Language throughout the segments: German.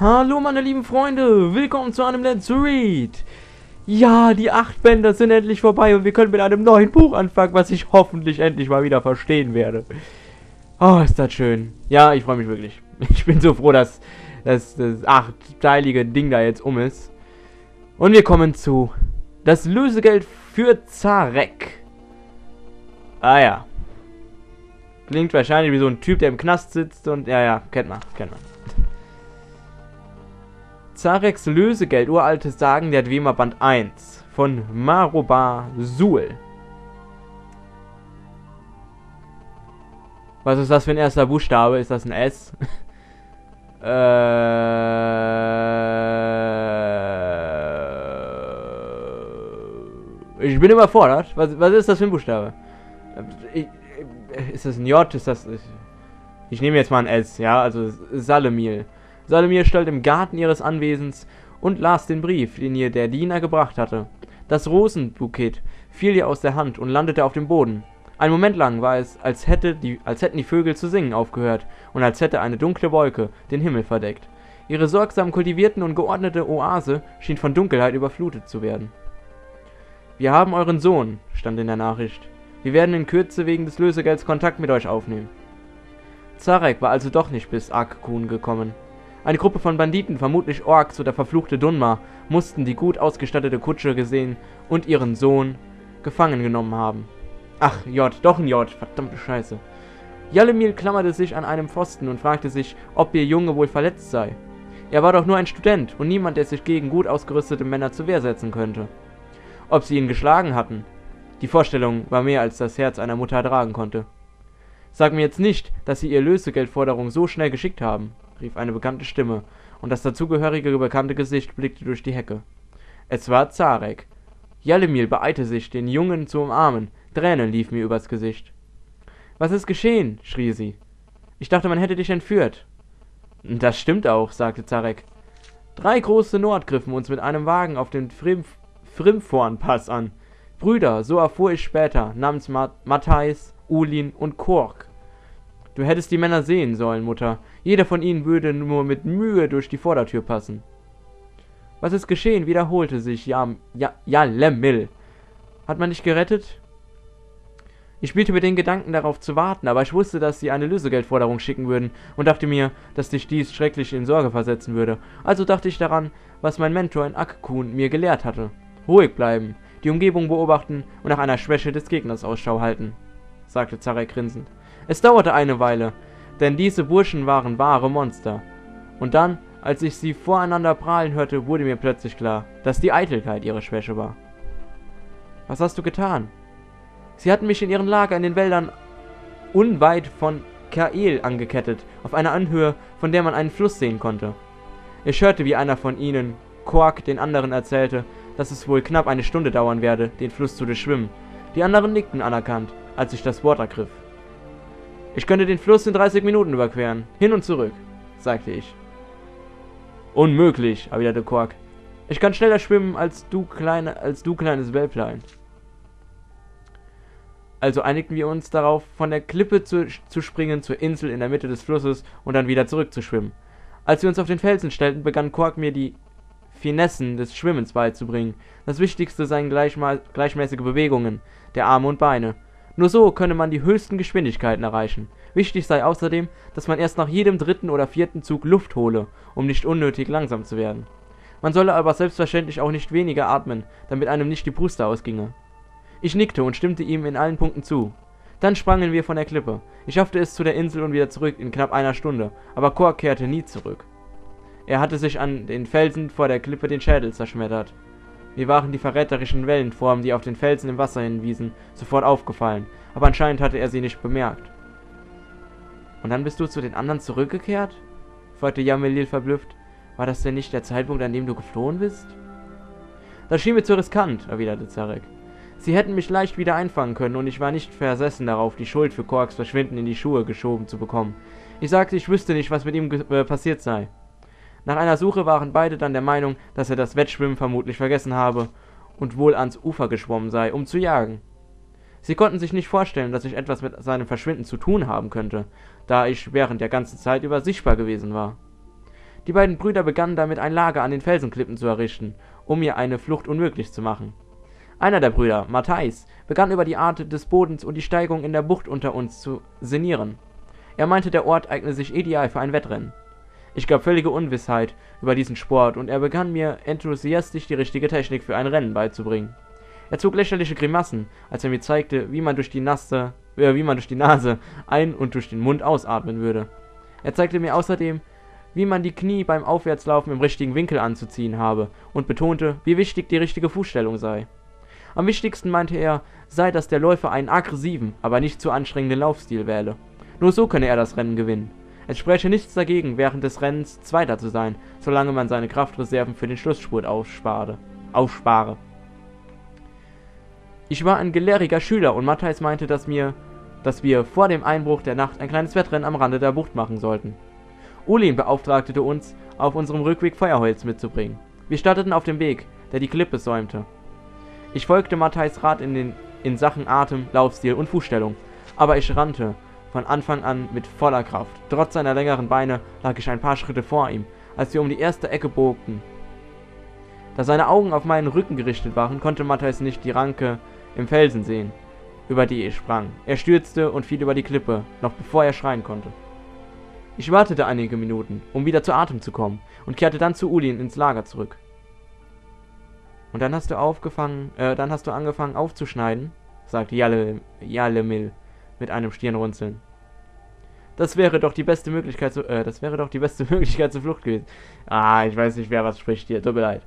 Hallo meine lieben Freunde, willkommen zu einem Let's Read. Ja, die acht Bänder sind endlich vorbei und wir können mit einem neuen Buch anfangen, was ich hoffentlich endlich mal wieder verstehen werde. Oh, ist das schön. Ja, ich freue mich wirklich. Ich bin so froh, dass, dass das achtteilige Ding da jetzt um ist. Und wir kommen zu das Lösegeld für Zarek. Ah ja. Klingt wahrscheinlich wie so ein Typ, der im Knast sitzt und ja, ja, kennt man, kennt man. Zareks Lösegeld, uraltes Sagen der Dwemer Band 1 von Marobar Suhl. Was ist das für ein erster Buchstabe? Ist das ein S? äh, ich bin überfordert. Was, was ist das für ein Buchstabe? Ist das ein J? Ist das. Ich, ich nehme jetzt mal ein S, ja? Also Salemil. Salemir stand im Garten ihres Anwesens und las den Brief, den ihr der Diener gebracht hatte. Das Rosenbukett fiel ihr aus der Hand und landete auf dem Boden. Ein Moment lang war es, als, hätte die, als hätten die Vögel zu singen aufgehört und als hätte eine dunkle Wolke den Himmel verdeckt. Ihre sorgsam kultivierten und geordnete Oase schien von Dunkelheit überflutet zu werden. Wir haben euren Sohn, stand in der Nachricht. Wir werden in Kürze wegen des Lösegelds Kontakt mit euch aufnehmen. Zarek war also doch nicht bis Akkun gekommen. Eine Gruppe von Banditen, vermutlich Orks oder verfluchte Dunmar, mussten die gut ausgestattete Kutsche gesehen und ihren Sohn gefangen genommen haben. Ach, J, doch ein J, verdammte Scheiße. Jalemil klammerte sich an einem Pfosten und fragte sich, ob ihr Junge wohl verletzt sei. Er war doch nur ein Student und niemand, der sich gegen gut ausgerüstete Männer zur Wehr setzen könnte. Ob sie ihn geschlagen hatten? Die Vorstellung war mehr, als das Herz einer Mutter ertragen konnte. Sag mir jetzt nicht, dass sie ihr Lösegeldforderung so schnell geschickt haben, rief eine bekannte Stimme, und das dazugehörige bekannte Gesicht blickte durch die Hecke. Es war Zarek. Jalemil beeilte sich, den Jungen zu umarmen, Tränen liefen mir übers Gesicht. Was ist geschehen? schrie sie. Ich dachte, man hätte dich entführt. Das stimmt auch, sagte Zarek. Drei große Nord griffen uns mit einem Wagen auf den Frimforn-Pass an. Brüder, so erfuhr ich später, namens Matthais, Ulin und Kork. Du hättest die Männer sehen sollen, Mutter. Jeder von ihnen würde nur mit Mühe durch die Vordertür passen. Was ist geschehen? wiederholte sich Jam, ja, Jalemil. Hat man dich gerettet? Ich spielte mit den Gedanken darauf zu warten, aber ich wusste, dass sie eine Lösegeldforderung schicken würden und dachte mir, dass dich dies schrecklich in Sorge versetzen würde. Also dachte ich daran, was mein Mentor in Akkun mir gelehrt hatte. Ruhig bleiben, die Umgebung beobachten und nach einer Schwäche des Gegners Ausschau halten, sagte Zarek grinsend. Es dauerte eine Weile, denn diese Burschen waren wahre Monster. Und dann, als ich sie voreinander prahlen hörte, wurde mir plötzlich klar, dass die Eitelkeit ihre Schwäche war. Was hast du getan? Sie hatten mich in ihren Lager in den Wäldern unweit von Kael angekettet, auf einer Anhöhe, von der man einen Fluss sehen konnte. Ich hörte, wie einer von ihnen, Quark, den anderen erzählte, dass es wohl knapp eine Stunde dauern werde, den Fluss zu durchschwimmen. Die anderen nickten anerkannt, als ich das Wort ergriff. Ich könnte den Fluss in 30 Minuten überqueren, hin und zurück, sagte ich. Unmöglich, erwiderte Quark. Ich kann schneller schwimmen als du, kleine, als du kleines Wellplein. Also einigten wir uns darauf, von der Klippe zu, zu springen zur Insel in der Mitte des Flusses und dann wieder zurückzuschwimmen. Als wir uns auf den Felsen stellten, begann Quark mir die Finessen des Schwimmens beizubringen. Das Wichtigste seien gleichmäßige Bewegungen der Arme und Beine. Nur so könne man die höchsten Geschwindigkeiten erreichen. Wichtig sei außerdem, dass man erst nach jedem dritten oder vierten Zug Luft hole, um nicht unnötig langsam zu werden. Man solle aber selbstverständlich auch nicht weniger atmen, damit einem nicht die Puste ausginge. Ich nickte und stimmte ihm in allen Punkten zu. Dann sprangen wir von der Klippe. Ich schaffte es zu der Insel und wieder zurück in knapp einer Stunde, aber Kork kehrte nie zurück. Er hatte sich an den Felsen vor der Klippe den Schädel zerschmettert. Mir waren die verräterischen Wellenformen, die auf den Felsen im Wasser hinwiesen, sofort aufgefallen, aber anscheinend hatte er sie nicht bemerkt. Und dann bist du zu den anderen zurückgekehrt? fragte Jamelil verblüfft. War das denn nicht der Zeitpunkt, an dem du geflohen bist? Das schien mir zu riskant, erwiderte Zarek. Sie hätten mich leicht wieder einfangen können und ich war nicht versessen darauf, die Schuld für Korks Verschwinden in die Schuhe geschoben zu bekommen. Ich sagte, ich wüsste nicht, was mit ihm äh, passiert sei. Nach einer Suche waren beide dann der Meinung, dass er das Wettschwimmen vermutlich vergessen habe und wohl ans Ufer geschwommen sei, um zu jagen. Sie konnten sich nicht vorstellen, dass ich etwas mit seinem Verschwinden zu tun haben könnte, da ich während der ganzen Zeit über sichtbar gewesen war. Die beiden Brüder begannen damit, ein Lager an den Felsenklippen zu errichten, um mir eine Flucht unmöglich zu machen. Einer der Brüder, Matthijs, begann über die Art des Bodens und die Steigung in der Bucht unter uns zu sinnieren. Er meinte, der Ort eigne sich ideal für ein Wettrennen. Ich gab völlige Unwissheit über diesen Sport und er begann mir enthusiastisch die richtige Technik für ein Rennen beizubringen. Er zog lächerliche Grimassen, als er mir zeigte, wie man durch die Nase, äh, wie man durch die Nase ein- und durch den Mund ausatmen würde. Er zeigte mir außerdem, wie man die Knie beim Aufwärtslaufen im richtigen Winkel anzuziehen habe und betonte, wie wichtig die richtige Fußstellung sei. Am wichtigsten meinte er, sei, dass der Läufer einen aggressiven, aber nicht zu anstrengenden Laufstil wähle. Nur so könne er das Rennen gewinnen. Es spräche nichts dagegen, während des Rennens Zweiter zu sein, solange man seine Kraftreserven für den Schlussspurt aufspare. aufspare. Ich war ein gelehriger Schüler und Matthijs meinte, dass, mir, dass wir vor dem Einbruch der Nacht ein kleines Wettrennen am Rande der Bucht machen sollten. Ulin beauftragte uns, auf unserem Rückweg Feuerholz mitzubringen. Wir starteten auf dem Weg, der die Klippe säumte. Ich folgte Matthijs Rat in, den, in Sachen Atem, Laufstil und Fußstellung, aber ich rannte von Anfang an mit voller Kraft. Trotz seiner längeren Beine lag ich ein paar Schritte vor ihm, als wir um die erste Ecke bogten. Da seine Augen auf meinen Rücken gerichtet waren, konnte Matthijs nicht die Ranke im Felsen sehen, über die ich sprang. Er stürzte und fiel über die Klippe, noch bevor er schreien konnte. Ich wartete einige Minuten, um wieder zu Atem zu kommen, und kehrte dann zu Ulin ins Lager zurück. Und dann hast du aufgefangen, äh, dann hast du angefangen aufzuschneiden, sagte Jalemil mit einem Stirnrunzeln. Das wäre doch die beste Möglichkeit zu, äh, das wäre doch die beste Möglichkeit zur Flucht gewesen. Ah, ich weiß nicht, wer was spricht hier, tut mir leid.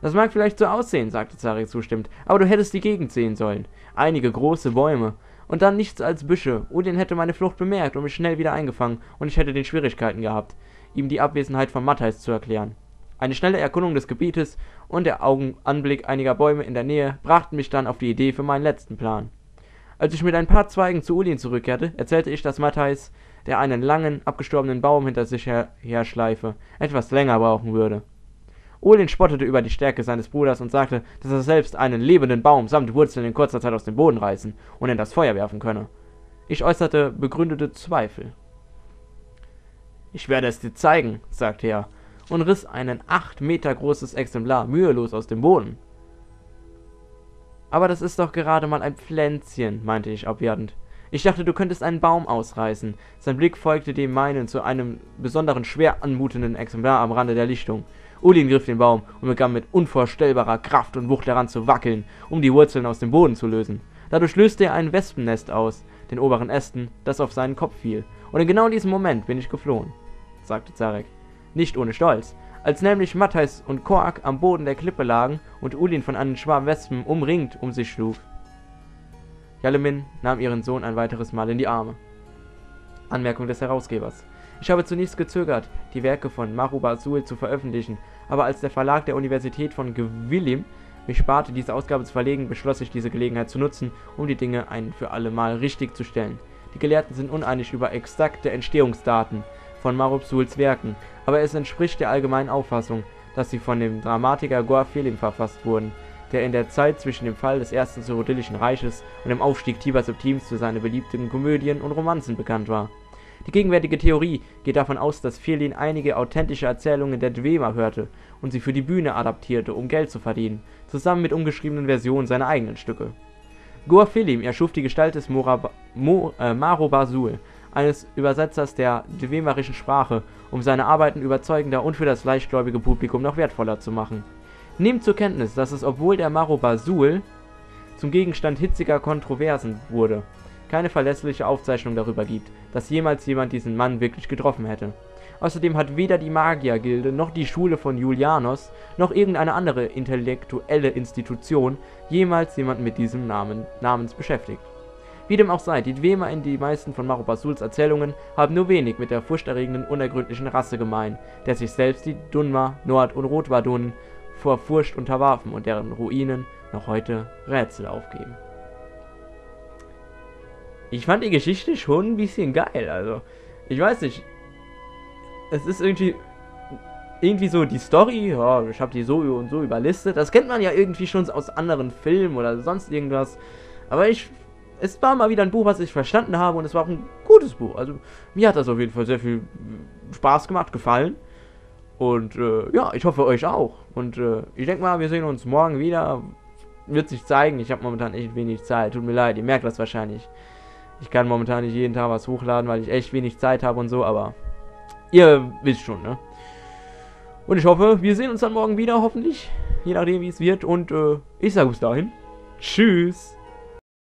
Das mag vielleicht so aussehen, sagte Zarek zustimmend, aber du hättest die Gegend sehen sollen. Einige große Bäume. Und dann nichts als Büsche. Odin hätte meine Flucht bemerkt und mich schnell wieder eingefangen, und ich hätte den Schwierigkeiten gehabt, ihm die Abwesenheit von Matthijs zu erklären. Eine schnelle Erkundung des Gebietes und der Augenanblick einiger Bäume in der Nähe brachten mich dann auf die Idee für meinen letzten Plan. Als ich mit ein paar Zweigen zu Ulin zurückkehrte, erzählte ich, dass Matthijs, der einen langen, abgestorbenen Baum hinter sich her herschleife, etwas länger brauchen würde. Olin spottete über die Stärke seines Bruders und sagte, dass er selbst einen lebenden Baum samt Wurzeln in kurzer Zeit aus dem Boden reißen und in das Feuer werfen könne. Ich äußerte begründete Zweifel. Ich werde es dir zeigen, sagte er und riss ein acht Meter großes Exemplar mühelos aus dem Boden. Aber das ist doch gerade mal ein Pflänzchen, meinte ich abwertend. Ich dachte, du könntest einen Baum ausreißen. Sein Blick folgte dem meinen zu einem besonderen schwer anmutenden Exemplar am Rande der Lichtung. Ulin griff den Baum und begann mit unvorstellbarer Kraft und Wucht daran zu wackeln, um die Wurzeln aus dem Boden zu lösen. Dadurch löste er ein Wespennest aus, den oberen Ästen, das auf seinen Kopf fiel. Und in genau diesem Moment bin ich geflohen, sagte Zarek. Nicht ohne Stolz. Als nämlich Matthijs und Kork am Boden der Klippe lagen und Ulin von einem Schwarm Wespen umringt um sich schlug. Jalemin nahm ihren Sohn ein weiteres Mal in die Arme. Anmerkung des Herausgebers. Ich habe zunächst gezögert, die Werke von Maruba Sul zu veröffentlichen, aber als der Verlag der Universität von Gwilym mich bate, diese Ausgabe zu verlegen, beschloss ich, diese Gelegenheit zu nutzen, um die Dinge ein für alle Mal richtig zu stellen. Die Gelehrten sind uneinig über exakte Entstehungsdaten von Marub Suls Werken, aber es entspricht der allgemeinen Auffassung, dass sie von dem Dramatiker Goa Felim verfasst wurden, der in der Zeit zwischen dem Fall des ersten Cyrodiilischen Reiches und dem Aufstieg Tibers Subtims für seine beliebten Komödien und Romanzen bekannt war. Die gegenwärtige Theorie geht davon aus, dass Firlin einige authentische Erzählungen der Dwemer hörte und sie für die Bühne adaptierte, um Geld zu verdienen, zusammen mit umgeschriebenen Versionen seiner eigenen Stücke. Goa Filim erschuf die Gestalt des Morab Mo äh, Maro Basul, eines Übersetzers der dwemerischen Sprache, um seine Arbeiten überzeugender und für das leichtgläubige Publikum noch wertvoller zu machen. Nehmt zur Kenntnis, dass es, obwohl der Maro Basul zum Gegenstand hitziger Kontroversen wurde, keine verlässliche Aufzeichnung darüber gibt, dass jemals jemand diesen Mann wirklich getroffen hätte. Außerdem hat weder die Magiergilde noch die Schule von Julianos noch irgendeine andere intellektuelle Institution jemals jemanden mit diesem Namen Namens beschäftigt. Wie dem auch sei, die Dwemer in die meisten von Marubasuls Erzählungen haben nur wenig mit der furchterregenden, unergründlichen Rasse gemein, der sich selbst die Dunma, Nord- und Rotwadunen vor Furcht unterwarfen und deren Ruinen noch heute Rätsel aufgeben. Ich fand die Geschichte schon ein bisschen geil, also ich weiß nicht, es ist irgendwie irgendwie so die Story, ja, ich habe die so und so überlistet. Das kennt man ja irgendwie schon aus anderen Filmen oder sonst irgendwas. Aber ich, es war mal wieder ein Buch, was ich verstanden habe und es war auch ein gutes Buch. Also mir hat das auf jeden Fall sehr viel Spaß gemacht, gefallen. Und äh, ja, ich hoffe euch auch. Und äh, ich denke mal, wir sehen uns morgen wieder. Wird sich zeigen. Ich habe momentan echt wenig Zeit. Tut mir leid, ihr merkt das wahrscheinlich. Ich kann momentan nicht jeden Tag was hochladen, weil ich echt wenig Zeit habe und so, aber ihr wisst schon, ne? Und ich hoffe, wir sehen uns dann morgen wieder, hoffentlich. Je nachdem, wie es wird. Und äh, ich sage bis dahin. Tschüss.